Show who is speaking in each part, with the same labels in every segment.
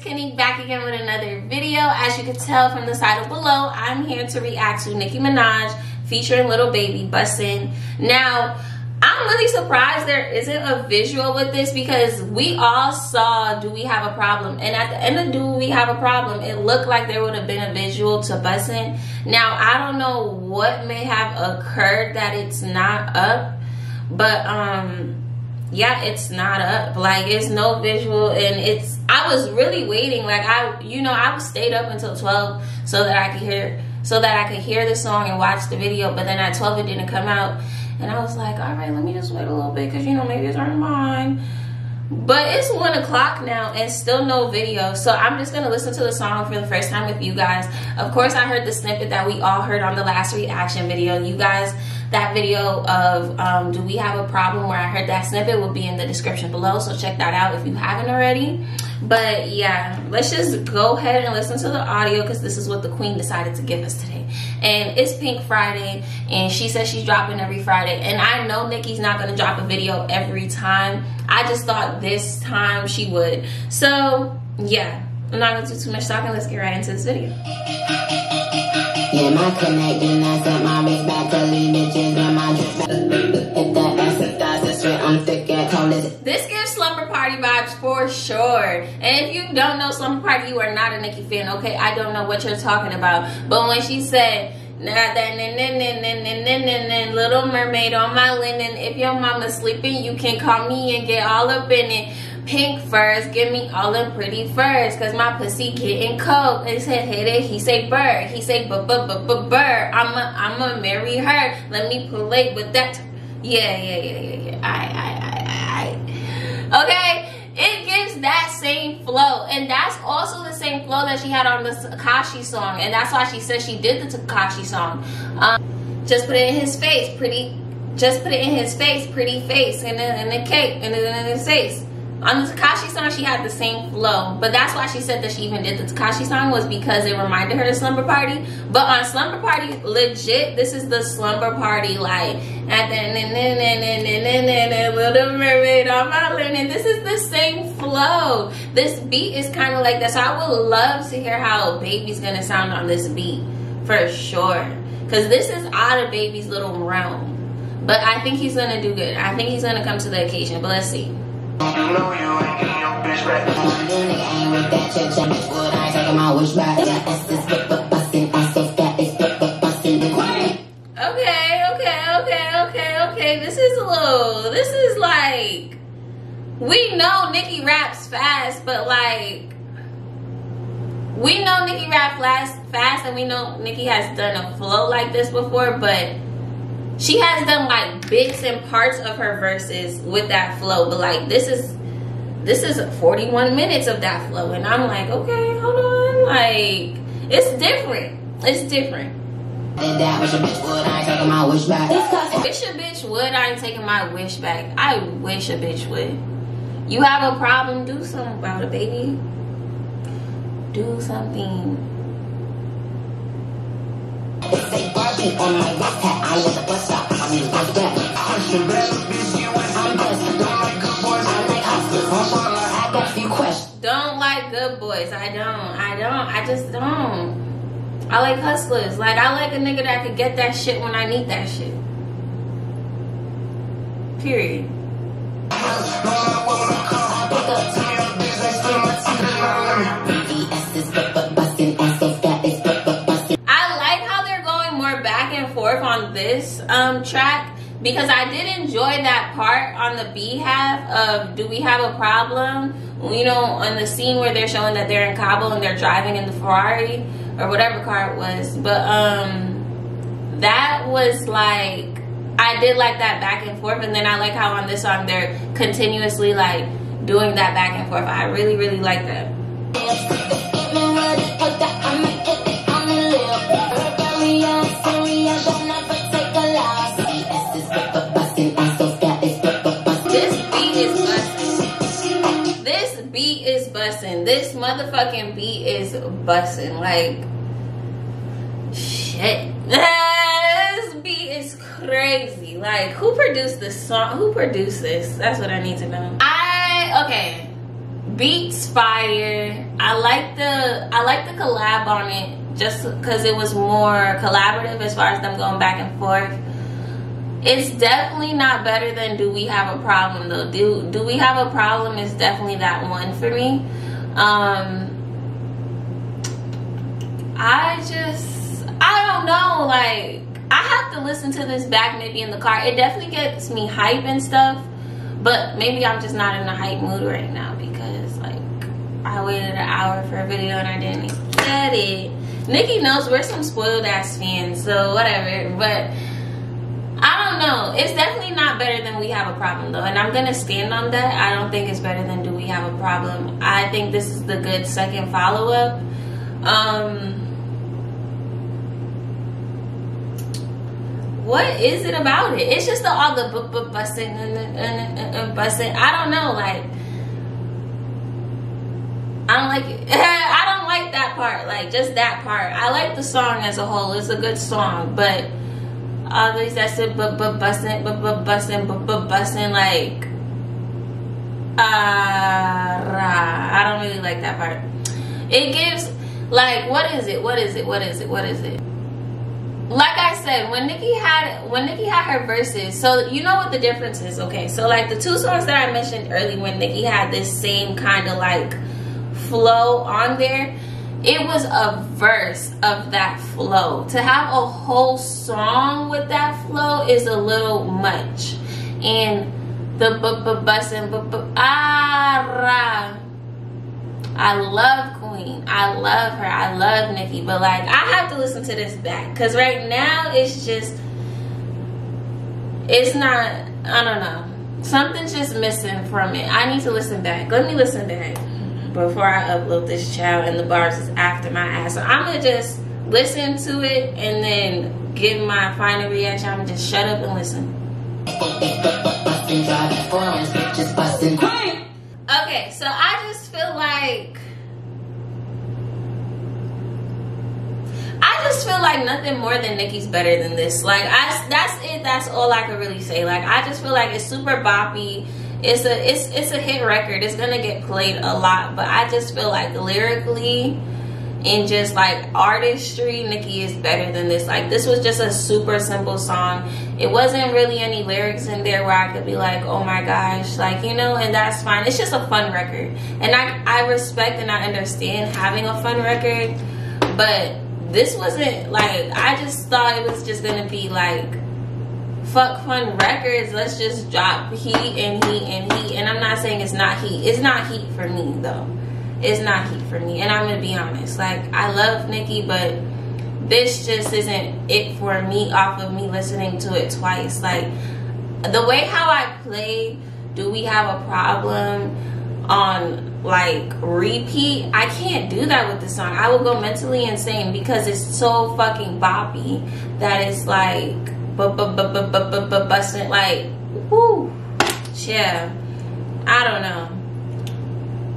Speaker 1: Kenny back again with another video. As you can tell from the title below, I'm here to react to Nicki Minaj featuring Lil Baby Bussin'. Now, I'm really surprised there isn't a visual with this because we all saw Do We Have a Problem? And at the end of Do We Have a Problem, it looked like there would have been a visual to Bussin'. Now, I don't know what may have occurred that it's not up, but um yeah, it's not up. Like it's no visual and it's I was really waiting. Like I you know, I stayed up until 12 so that I could hear so that I could hear the song and watch the video, but then at 12 it didn't come out. And I was like, all right, let me just wait a little bit because you know maybe it's on mine. But it's one o'clock now and still no video. So I'm just gonna listen to the song for the first time with you guys. Of course, I heard the snippet that we all heard on the last reaction video. You guys that video of um, do we have a problem where I heard that snippet will be in the description below. So check that out if you haven't already. But yeah, let's just go ahead and listen to the audio because this is what the queen decided to give us today. And it's Pink Friday and she says she's dropping every Friday. And I know Nicki's not going to drop a video every time. I just thought this time she would. So yeah, I'm not going to do too much talking. Let's get right into this video. Yeah, my connecting, I my back to bitches my that ass and thighs, I'm thick at college. This gives slumber party vibes for sure. And if you don't know slumber party, you are not a Nicki fan, okay? I don't know what you're talking about. But when she said, Nah, that little mermaid on my linen. If your mama's sleeping, you can call me and get all up in it pink furs, give me all them pretty furs, cause my pussy getting cold. Said hit it, he say bird, he say bu bu bu bu bird. I'ma I'ma marry her. Let me play with that. Yeah, yeah, yeah, yeah, yeah. I, I, I, I. Okay. It gives that same flow, and that's also the same flow that she had on the Tekashi song, and that's why she said she did the Tekashi song. Um, just put it in his face, pretty. Just put it in his face, pretty face, and then in the cake, and then in his face. On the Tekashi song, she had the same flow, but that's why she said that she even did the Tekashi song was because it reminded her of Slumber Party. But on Slumber Party, legit, this is the Slumber Party like at the Little Mermaid on my linen. This is the same flow. This beat is kind of like that, so I would love to hear how Baby's gonna sound on this beat for sure, because this is out of Baby's little realm. But I think he's gonna do good. I think he's gonna come to the occasion. But let's see. Okay, okay, okay, okay, okay. This is a little, this is like, we know Nicki raps fast, but like, we know Nicki rap fast, fast, and we know Nicki has done a flow like this before, but she has done like bits and parts of her verses with that flow but like this is this is 41 minutes of that flow and i'm like okay hold on like it's different it's different wish a bitch would, I ain't taking my wish back. Wish a bitch would, I ain't taking my wish back. I wish a bitch would. You have a problem, do something about it, baby. Do something boys. I don't. I don't. I just don't. I like hustlers. Like, I like a nigga that could get that shit when I need that shit. Period. I like how they're going more back and forth on this um, track because I did enjoy that part on the B half of Do We Have a Problem? You know, on the scene where they're showing that they're in Cabo and they're driving in the Ferrari or whatever car it was. But um, that was like, I did like that back and forth. And then I like how on this song they're continuously like doing that back and forth. I really, really like that. This motherfucking beat is busting. Like, shit. this beat is crazy. Like, who produced this song? Who produced this? That's what I need to know. I, okay. beats fire. I like the I like the collab on it just because it was more collaborative as far as them going back and forth. It's definitely not better than Do We Have a Problem though. Do Do We Have a Problem is definitely that one for me. Um I just I don't know like I have to listen to this back maybe in the car. It definitely gets me hype and stuff. But maybe I'm just not in a hype mood right now because like I waited an hour for a video and I didn't get it. Nicki knows we're some spoiled ass fans, so whatever. But know. It's definitely not better than We Have a Problem though. And I'm gonna stand on that. I don't think it's better than Do We Have a Problem. I think this is the good second follow-up. Um what is it about it? It's just the, all the bu- bu- busting and uh, uh, uh, busting. I don't know, like I don't like it. I don't like that part, like just that part. I like the song as a whole. It's a good song, but these that said but but busting, but but busting, but but busting, like ah uh, I don't really like that part. It gives like what is it? What is it? What is it? What is it? like I said, when Nicki had when Nicki had her verses, so you know what the difference is, okay? So like the two songs that I mentioned early when Nicki had this same kind of like flow on there, it was a verse of that flow. To have a whole song with that flow is a little much. And the b b bussin' b b ah I love Queen. I love her. I love Nicki. But like I have to listen to this back. Cause right now it's just it's not I don't know. Something's just missing from it. I need to listen back. Let me listen back before I upload this child and the Barbs is after my ass. So I'm gonna just listen to it and then give my final reaction. I'm gonna just shut up and listen. Okay, so I just feel like I just feel like nothing more than Nicki's better than this. Like I that's it, that's all I can really say. Like I just feel like it's super boppy. It's a it's it's a hit record. It's gonna get played a lot, but I just feel like lyrically and just like artistry, Nicki is better than this. Like this was just a super simple song. It wasn't really any lyrics in there where I could be like, oh my gosh, like you know, and that's fine. It's just a fun record, and I I respect and I understand having a fun record, but this wasn't like I just thought it was just gonna be like fuck fun records. Let's just drop heat and heat and heat. And I'm not saying it's not heat. It's not heat for me though it's not heat for me. And I'm gonna be honest. Like I love Nicki, but this just isn't it for me off of me listening to it twice. Like the way how I play Do We Have a Problem on like repeat, I can't do that with the song. I will go mentally insane because it's so fucking boppy that it's like busting like whoo yeah. I don't know.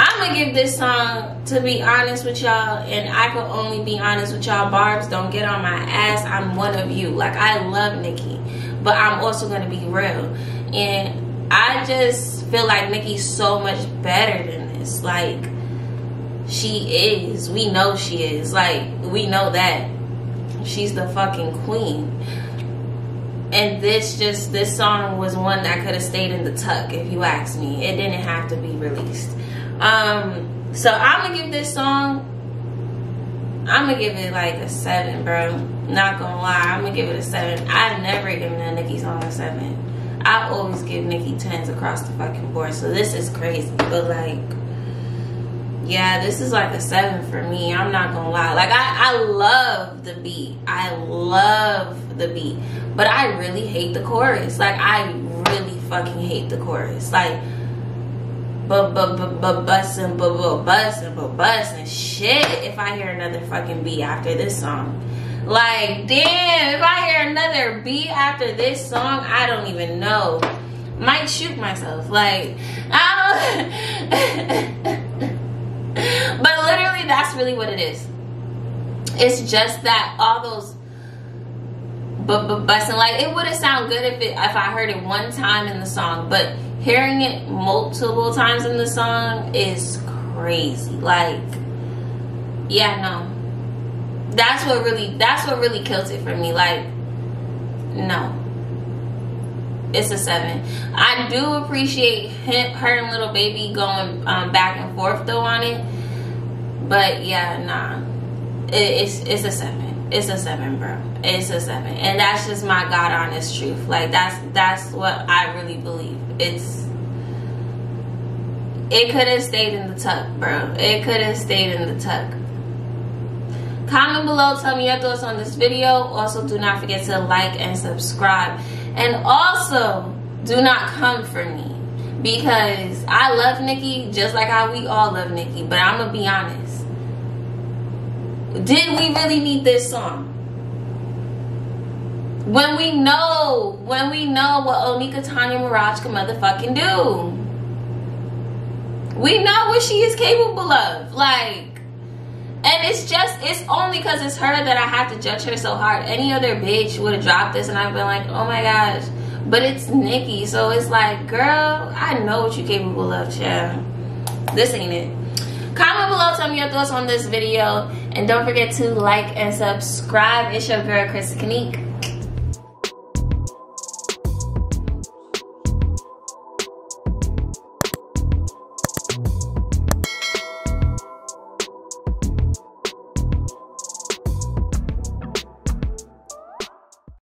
Speaker 1: I'm gonna give this song to be honest with y'all, and I can only be honest with y'all. Barbs, don't get on my ass. I'm one of you. Like I love Nicki, but I'm also gonna be real, and I just feel like Nicki's so much better than this. Like she is. We know she is. Like we know that she's the fucking queen. And this just this song was one that could have stayed in the tuck if you ask me. It didn't have to be released. Um, so I'm gonna give this song. I'm gonna give it like a seven, bro. Not gonna lie, I'm gonna give it a seven. I've never given a Nicki song a seven. I always give Nicki tens across the fucking board. So this is crazy, but like, yeah, this is like a seven for me. I'm not gonna lie. Like I, I love the beat. I love the beat, but I really hate the chorus. Like I really fucking hate the chorus. Like but but but but bussin' but but bussin' but bussin' shit if I hear another fucking beat after this song. Like damn, if I hear another beat after this song, I don't even know. Might shoot myself. Like I don't But literally that's really what it is. It's just that all those but but busting like it wouldn't sound good if it if I heard it one time in the song, but hearing it multiple times in the song is crazy. Like, yeah, no. That's what really that's what really kills it for me. Like, no. It's a seven. I do appreciate him, her and Lil Baby going um, back and forth though on it, but yeah, nah. It, it's it's a seven. It's a seven, bro. It's a seven, and that's just my god honest truth. Like that's that's what I really believe. It's it could have stayed in the tuck, bro. It could have stayed in the tuck. Comment below, tell me your thoughts on this video. Also, do not forget to like and subscribe. And mm-hmm. also, do not come for me. Because I love Nicki just like how we all love Nicki. But I'm to be honest. Did we really need this song? When we know, when we know what Onika Tanya Maraj can motherfucking do. We know what she is capable of. Like, and it's just, it's only because it's her that I have to judge her so hard. Any other bitch would have dropped this and I've been like, oh my gosh. But it's Nicki. So it's like, girl, I know what you're capable of, child. This ain't it. Comment below, tell me your thoughts on this video. And don't forget to like and subscribe. It's your girl, Krissie Kanique.